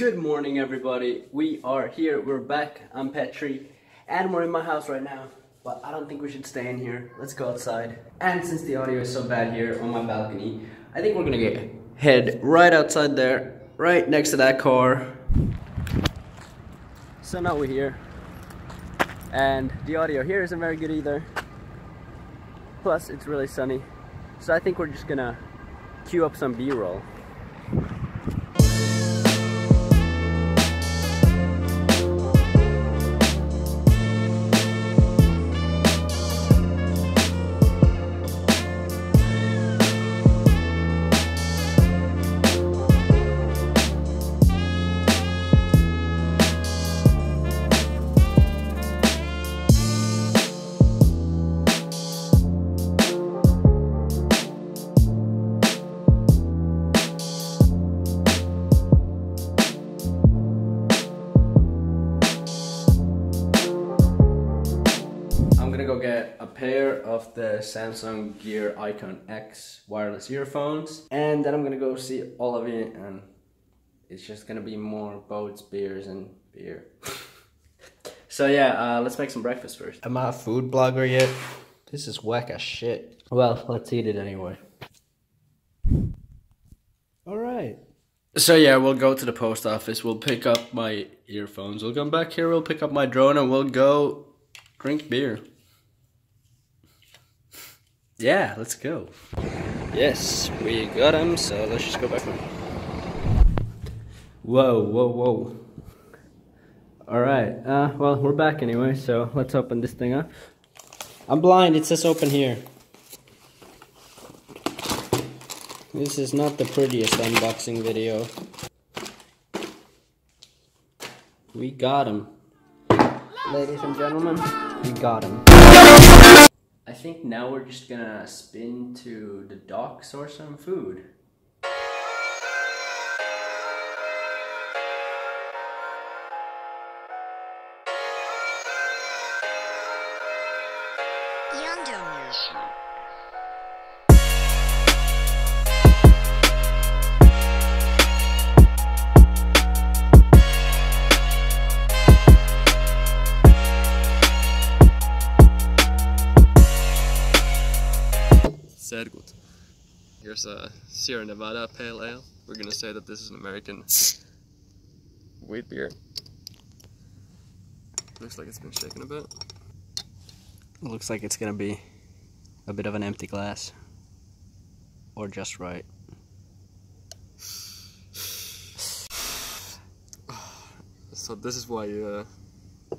Good morning, everybody. We are here. We're back. I'm Petri, and we're in my house right now. But I don't think we should stay in here. Let's go outside. And since the audio is so bad here on my balcony, I think we're gonna get head right outside there, right next to that car. So now we're here, and the audio here isn't very good either. Plus, it's really sunny. So I think we're just gonna cue up some B-roll. Go get a pair of the Samsung Gear Icon X wireless earphones, and then I'm gonna go see all of you, and it's just gonna be more boats, beers, and beer. so yeah, uh, let's make some breakfast first. Am I a food blogger yet? This is whack as shit. Well, let's eat it anyway. All right. So yeah, we'll go to the post office. We'll pick up my earphones. We'll come back here. We'll pick up my drone, and we'll go drink beer. Yeah, let's go. Yes, we got him, so let's just go back home. Whoa, whoa, whoa. Alright, uh, well, we're back anyway, so let's open this thing up. I'm blind, it says open here. This is not the prettiest unboxing video. We got him. Ladies and gentlemen, we got him. Think now we're just gonna spin to the docks or some food. Here's a Sierra Nevada Pale Ale. We're gonna say that this is an American wheat beer. Looks like it's been shaken a bit. Looks like it's gonna be a bit of an empty glass. Or just right. So this is why you, uh,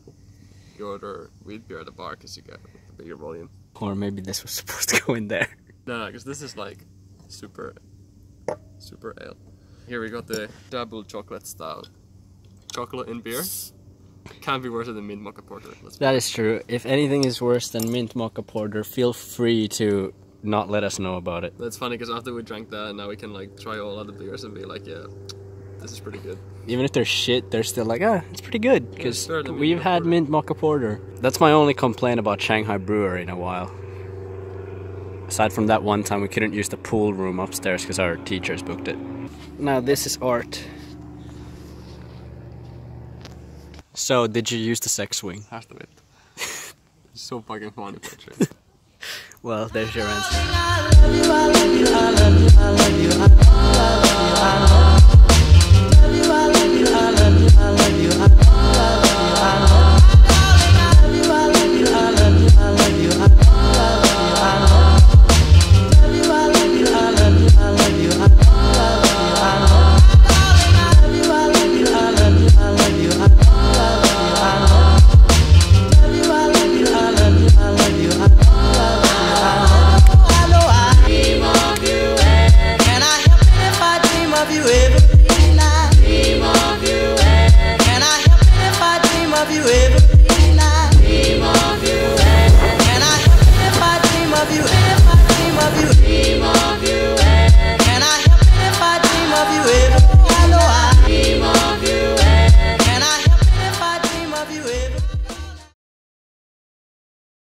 you order wheat beer at the bar because you get the bigger volume. Or maybe this was supposed to go in there. No, no, because this is like super, super ale. Here we got the double chocolate stout. Chocolate in beer. Can't be worse than mint mocha porter. That is true. If anything is worse than mint mocha porter, feel free to not let us know about it. That's funny because after we drank that, now we can like try all other beers and be like, yeah, this is pretty good. Even if they're shit, they're still like, ah, it's pretty good because it's better than mint we've had mint mocha porter. That's my only complaint about Shanghai Brewer in a while. Aside from that one time we couldn't use the pool room upstairs because our teachers booked it. Now this is art. So did you use the sex swing? Has to it. so fucking funny, Patrick. Well, there's your answer.